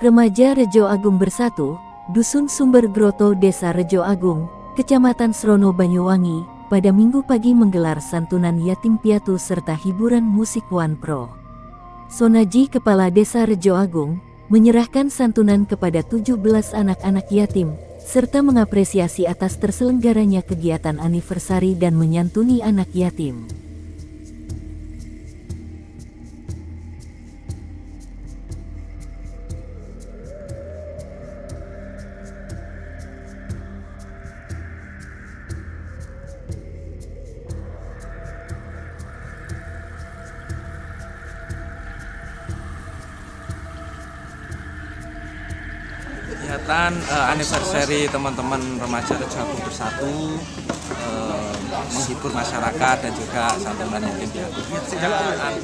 Remaja Rejo Agung Bersatu, Dusun Sumber Groto Desa Rejo Agung, Kecamatan Srono Banyuwangi, pada minggu pagi menggelar santunan yatim piatu serta hiburan musik One Pro. Sonaji Kepala Desa Rejo Agung, menyerahkan santunan kepada 17 anak-anak yatim, serta mengapresiasi atas terselenggaranya kegiatan anniversary dan menyantuni anak yatim. Kegiatan uh, anniversary teman-teman remaja Rejagung Bersatu uh, menghibur masyarakat dan juga santunan yatim piatu.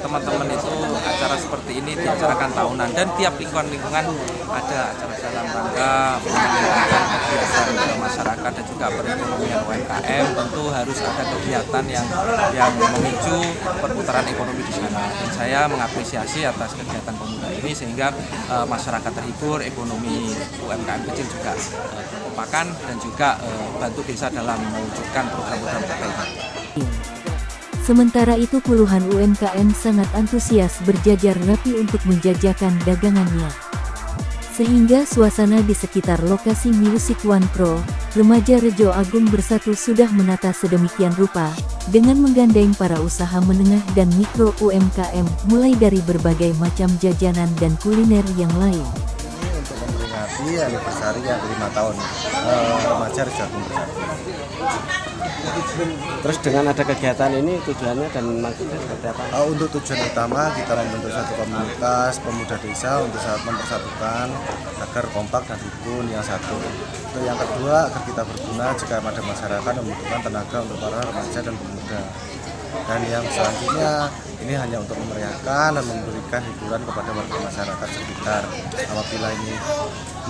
Teman-teman itu acara seperti ini diacarakan tahunan dan tiap lingkungan-lingkungan ada acara dalam rangka meningkatkan kegiatan masyarakat dan juga perekonomian UMKM tentu harus ada kegiatan yang yang memicu perputaran ekonomi di sana. Dan saya mengapresiasi atas kegiatan pemuda ini sehingga uh, masyarakat terhibur, ekonomi UMKM kecil juga uh, terkompakan dan juga uh, bantu desa dalam mewujudkan program-program terkait. Sementara itu puluhan UMKM sangat antusias berjajar rapi untuk menjajakan dagangannya. Sehingga suasana di sekitar lokasi Music One Pro, remaja Rejo Agung Bersatu sudah menata sedemikian rupa, dengan menggandeng para usaha menengah dan mikro UMKM, mulai dari berbagai macam jajanan dan kuliner yang lain. Ini untuk memperingati anniversary yang kelima tahun uh, remaja Rejo Agung Bersatu. Terus dengan ada kegiatan ini tujuannya dan maksudnya seperti apa? Uh, untuk tujuan utama kita membentuk satu komunitas pemuda desa untuk saat mempersatukan agar kompak dan rukun yang satu. Untuk yang kedua agar kita berguna jika ada masyarakat membutuhkan tenaga untuk para remaja dan pemuda. Dan yang selanjutnya ini hanya untuk memeriahkan dan memberikan hiburan kepada warga masyarakat sekitar. Apabila ini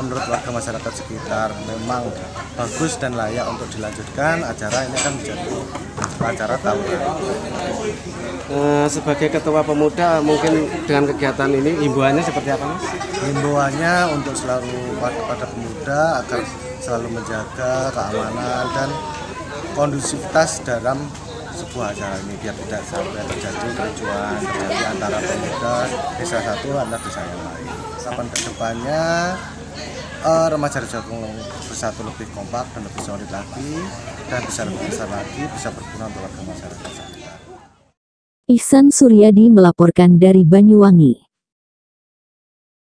menurut warga masyarakat sekitar memang bagus dan layak untuk dilanjutkan, acara ini kan menjadi acara tahunan. Eh, sebagai ketua pemuda mungkin dengan kegiatan ini himbauannya seperti apa mas? Himbauannya untuk selalu kepada pemuda agar selalu menjaga keamanan dan kondusivitas dalam sebuah acara ini biar tidak sampai terjadi kericuan terjadi antara pemuda desa satu antar desa yang lain. Harapan ke depannya uh, remaja Rejagung bersatu lebih kompak dan lebih solid lagi dan bisa lebih besar lagi bisa berguna untuk warga masyarakat. Ihsan Suryadi melaporkan dari Banyuwangi.